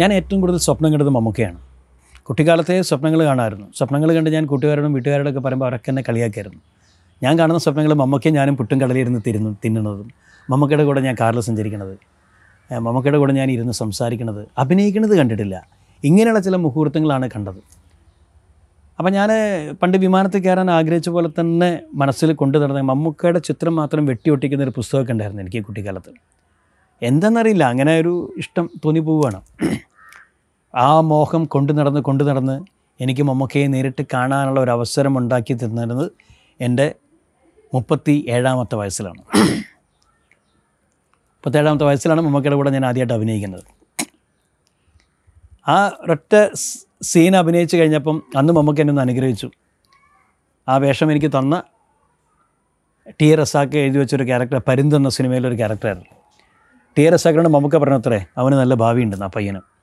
ഞാൻ ഏറ്റവും കൂടുതൽ സ്വപ്നം കണ്ടത് മമ്മൂക്കയാണ്. കുട്ടിക്കാലത്തെ സ്വപ്നങ്ങൾ കാണാമായിരുന്നു സ്വപ്നങ്ങൾ കണ്ട് ഞാൻ കൂട്ടുകാരോടും വീട്ടുകാരോടൊക്കെ പറയുമ്പോൾ അവരൊക്കെ എന്നെ കളിയാക്കിയായിരുന്നു. ഞാൻ കാണുന്ന സ്വപ്നങ്ങൾ മമ്മൂക്കയും ഞാനും പുട്ടും കടലിരുന്ന് തിരുന്ന് തിന്നുന്നതും. മമ്മൂക്കയുടെ കൂടെ ഞാൻ കാറിൽ സഞ്ചരിക്കണത് മമ്മക്കയുടെ കൂടെ ഞാൻ ഇരുന്ന് സംസാരിക്കണത് അഭിനയിക്കുന്നത് കണ്ടിട്ടില്ല. ഇങ്ങനെയുള്ള ചില മുഹൂർത്തങ്ങളാണ് കണ്ടത്. അപ്പം ഞാൻ പണ്ട് വിമാനത്തിൽ കയറാൻ ആഗ്രഹിച്ച പോലെ തന്നെ മനസ്സിൽ കൊണ്ടു നടന്ന മമ്മൂക്കയുടെ ചിത്രം മാത്രം വെട്ടി ഒട്ടിക്കുന്ന ഒരു പുസ്തകമൊക്കെ ഉണ്ടായിരുന്നു എനിക്ക് കുട്ടിക്കാലത്ത്. എന്തെന്നറിയില്ല അങ്ങനെ ഒരു ഇഷ്ടം തോന്നിപ്പോവുകയാണ് ആ മോഹം കൊണ്ടു നടന്ന് കൊണ്ടു നടന്ന് എനിക്ക് മമ്മക്കയെ നേരിട്ട് കാണാനുള്ള ഒരു അവസരം ഉണ്ടാക്കി തന്നിരുന്നത് എന്റെ മുപ്പത്തി ഏഴാമത്തെ വയസ്സിലാണ്. മുപ്പത്തേഴാമത്തെ വയസ്സിലാണ് മമ്മക്കയുടെ കൂടെ ഞാൻ ആദ്യമായിട്ട് അഭിനയിക്കുന്നത്. ആ ഒരൊറ്റ സീൻ അഭിനയിച്ച് കഴിഞ്ഞപ്പം അന്ന് മമ്മൂക്ക എന്നെ ഒന്ന് അനുഗ്രഹിച്ചു. ആ വേഷം എനിക്ക് തന്ന ടി എ റസാക്ക് എഴുതി വെച്ചൊരു ക്യാരക്ടർ പരിന്തെന്ന സിനിമയിലൊരു ക്യാരക്ടറായിരുന്നു. ടി എ റസാക്കിനോട് മമ്മക്ക പറഞ്ഞത്രേ അവന് നല്ല ഭാവിയുണ്ടെന്ന് ആ പയ്യന്.